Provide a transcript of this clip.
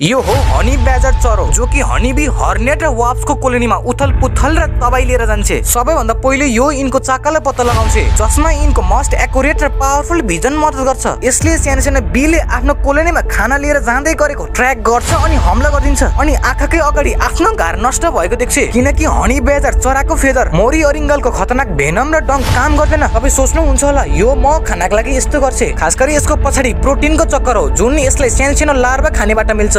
यो हो हनी ब्याजर चरो जो कि हनीबी हर्नेट र वाप्सको कोलोनीमा उथल पुथल र तबाई लिएर जान्छे। सबैभन्दा पहिले यो यिनको चाकालाई पत्ता लगाउँछ जसमा यिनको मस्ट एकुरेट र पावरफुल भिजन मद्दत गर्छ। यसले सानो सानो बीले आफ्नो कोलोनीमा खाना लिएर जाँदै गरेको ट्र्याक गर्छ अनि हमला गरिदिन्छ। अनि आँखाकै अगाडि आफ्नो घार नष्ट भएको देख्छ। किनकि हनी ब्याजर चराको फेदर मोरी अरिङ्गलको खतरनाक भेनम र डङ काम गर्दैन। तपाईँ सोच्नुहुन्छ होला यो म खानाको लागि यस्तो गर्छ। खास गरी यसको पछाडि प्रोटिनको चक्कर हो जुन यसलाई सानो सानो लार्वा खानेबाट मिल्छ।